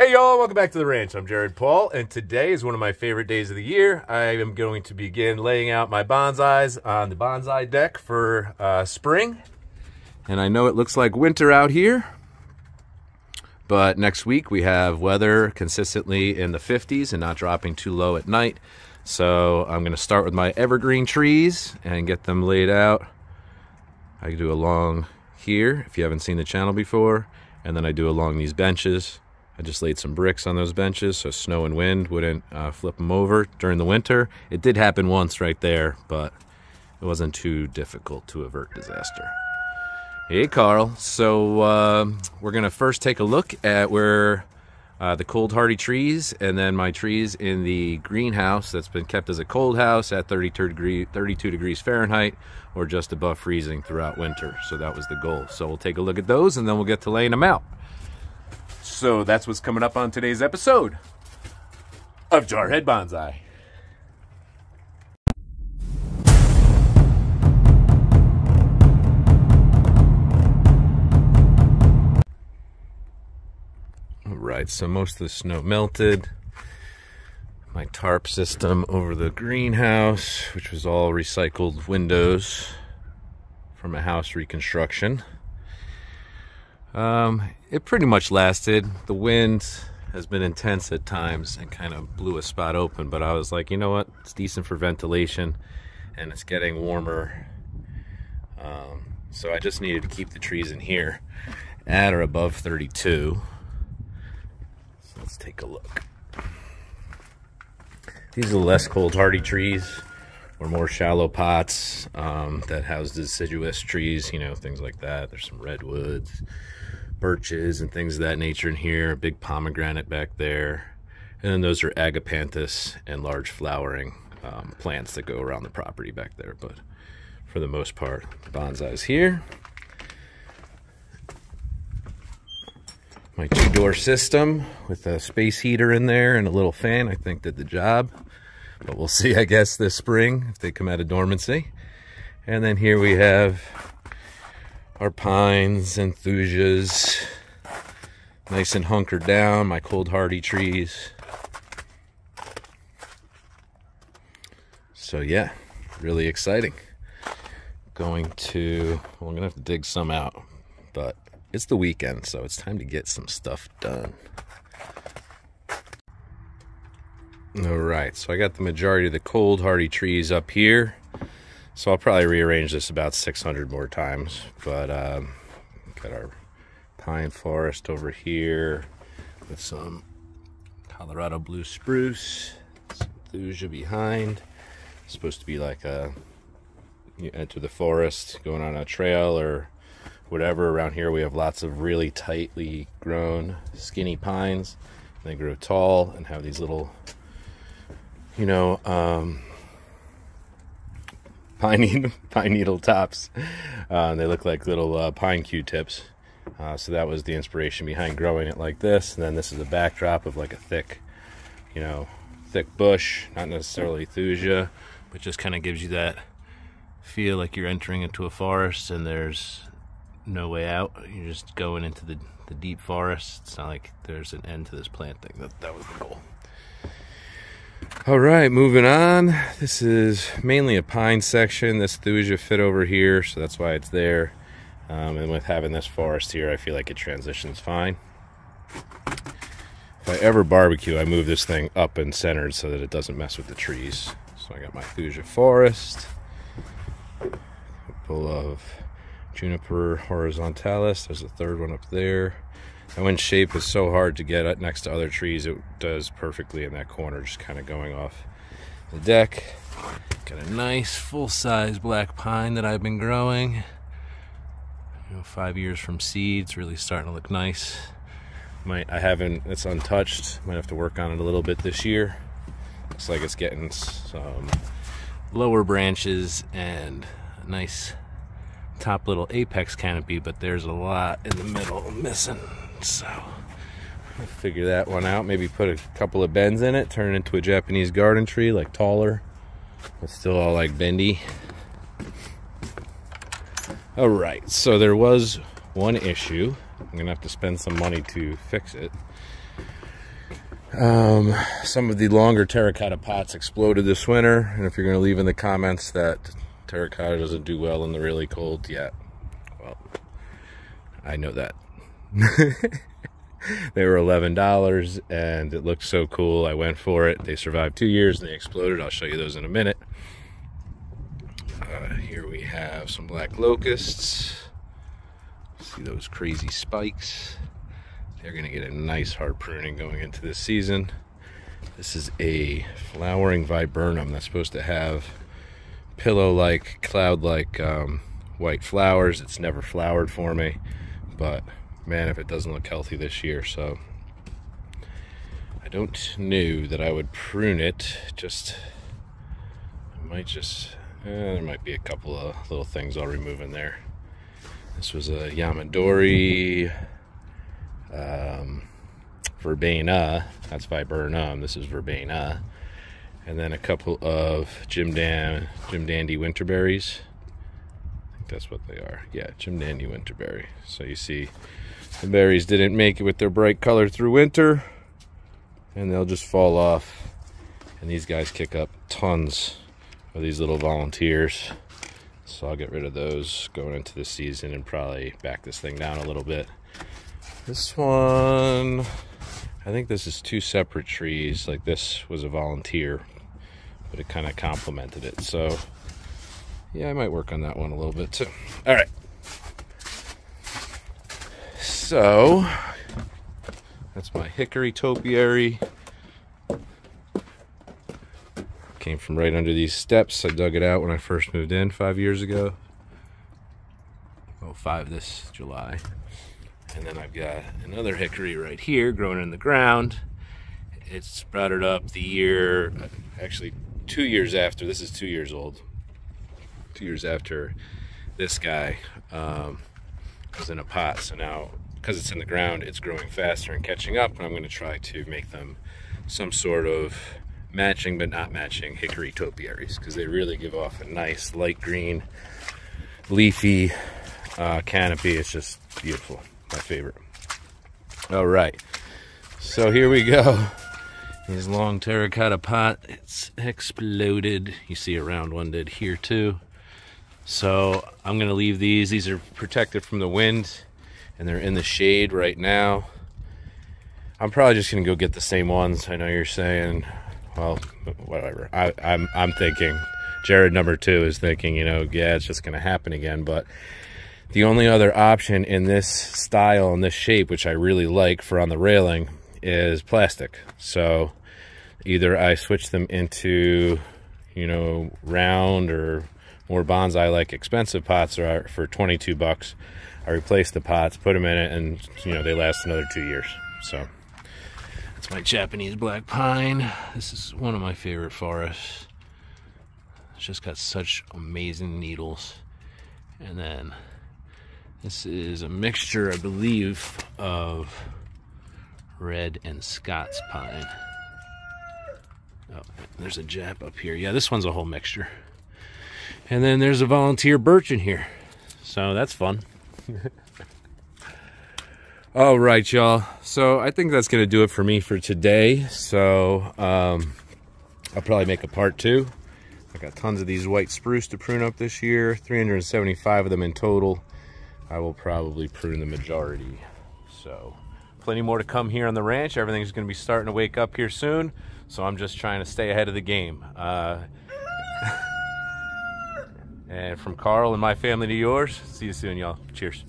Hey y'all, welcome back to the ranch. I'm Jared Paul, and today is one of my favorite days of the year. I am going to begin laying out my bonsais on the bonsai deck for uh, spring. And I know it looks like winter out here, but next week we have weather consistently in the 50s and not dropping too low at night. So I'm going to start with my evergreen trees and get them laid out. I do along here, if you haven't seen the channel before, and then I do along these benches. I just laid some bricks on those benches so snow and wind wouldn't uh, flip them over during the winter. It did happen once right there, but it wasn't too difficult to avert disaster. Hey, Carl. So uh, we're going to first take a look at where uh, the cold hardy trees and then my trees in the greenhouse that's been kept as a cold house at 32, degree, 32 degrees Fahrenheit or just above freezing throughout winter. So that was the goal. So we'll take a look at those and then we'll get to laying them out. So that's what's coming up on today's episode of Jarhead Bonsai. All right, so most of the snow melted. My tarp system over the greenhouse, which was all recycled windows from a house reconstruction. Um, it pretty much lasted. The wind has been intense at times and kind of blew a spot open, but I was like, you know what? It's decent for ventilation and it's getting warmer. Um, so I just needed to keep the trees in here at or above 32. So let's take a look. These are the less cold hardy trees or more shallow pots um, that house deciduous trees, you know, things like that. There's some redwoods birches and things of that nature in here. A big pomegranate back there. And then those are agapanthus and large flowering um, plants that go around the property back there. But for the most part, bonsais here. My two-door system with a space heater in there and a little fan, I think did the job. But we'll see, I guess, this spring if they come out of dormancy. And then here we have our pines and thujas nice and hunkered down my cold hardy trees. So yeah really exciting. Going to well, i'm gonna have to dig some out but it's the weekend so it's time to get some stuff done all right so i got the majority of the cold hardy trees up here so I'll probably rearrange this about 600 more times. But um, got our pine forest over here with some Colorado blue spruce, some thuja behind. It's supposed to be like a you enter the forest going on a trail or whatever. Around here we have lots of really tightly grown skinny pines. They grow tall and have these little, you know, um, pine needle, pine needle tops. Uh, they look like little uh, pine Q-tips. Uh, so that was the inspiration behind growing it like this. And then this is a backdrop of like a thick, you know, thick bush, not necessarily thuja, but just kind of gives you that feel like you're entering into a forest and there's no way out. You're just going into the, the deep forest. It's not like there's an end to this plant thing. That, that was the goal. All right, moving on. This is mainly a pine section. This thuja fit over here, so that's why it's there. Um, and with having this forest here, I feel like it transitions fine. If I ever barbecue, I move this thing up and centered so that it doesn't mess with the trees. So I got my thuja forest, a couple of juniper horizontalis. There's a third one up there. And when shape is so hard to get next to other trees, it does perfectly in that corner, just kind of going off the deck. Got a nice full-size black pine that I've been growing. You know, five years from seeds, really starting to look nice. Might I haven't, it's untouched. Might have to work on it a little bit this year. Looks like it's getting some um, lower branches and a nice top little apex canopy, but there's a lot in the middle missing. So I'll figure that one out. Maybe put a couple of bends in it, turn it into a Japanese garden tree, like taller, but still all like bendy. All right, so there was one issue. I'm gonna have to spend some money to fix it. Um, some of the longer terracotta pots exploded this winter, and if you're to leave in the comments that terracotta doesn't do well in the really cold, yeah, well, I know that. they were $11 and it looked so cool. I went for it. They survived two years and they exploded. I'll show you those in a minute. Uh, here we have some black locusts. See those crazy spikes. They're gonna get a nice hard pruning going into this season. This is a flowering viburnum that's supposed to have pillow-like, cloud-like um, white flowers. It's never flowered for me, but man, if it doesn't look healthy this year. So I don't know that I would prune it. Just, I might just, eh, there might be a couple of little things I'll remove in there. This was a Yamadori um, verbena. That's viburnum. This is verbena. And then a couple of Jim, Dan, Jim Dandy winterberries. I think that's what they are. Yeah, Jim Dandy winterberry. So you see the berries didn't make it with their bright color through winter and they'll just fall off. And these guys kick up tons of these little volunteers. So I'll get rid of those going into the season and probably back this thing down a little bit. This one, I think this is two separate trees. Like this was a volunteer, but it kind of complemented it. So yeah, I might work on that one a little bit too. All right. So, that's my hickory topiary. Came from right under these steps. I dug it out when I first moved in five years ago. Oh, five this July. And then I've got another hickory right here growing in the ground. It sprouted up the year, actually two years after, this is two years old. Two years after this guy um, was in a pot. So now because it's in the ground, it's growing faster and catching up. And I'm going to try to make them some sort of matching but not matching hickory topiaries because they really give off a nice light green, leafy uh, canopy. It's just beautiful. My favorite. All right. So here we go. His long terracotta pot. It's exploded. You see a round one did here too. So I'm going to leave these. These are protected from the wind and they're in the shade right now. I'm probably just gonna go get the same ones. I know you're saying, well, whatever. I, I'm I'm thinking, Jared number two is thinking, you know, yeah, it's just gonna happen again. But the only other option in this style and this shape, which I really like for on the railing, is plastic. So either I switch them into, you know, round or more bonsai like expensive pots are for 22 bucks I replaced the pots, put them in it, and you know they last another two years. So that's my Japanese black pine. This is one of my favorite forests. It's just got such amazing needles. And then this is a mixture, I believe, of red and Scots pine. Oh, there's a Jap up here. Yeah, this one's a whole mixture. And then there's a volunteer birch in here. So that's fun. All right, y'all. So I think that's going to do it for me for today. So um, I'll probably make a part two. I got tons of these white spruce to prune up this year, 375 of them in total. I will probably prune the majority. So plenty more to come here on the ranch. Everything's going to be starting to wake up here soon. So I'm just trying to stay ahead of the game. Uh, and from Carl and my family to yours, see you soon, y'all. Cheers.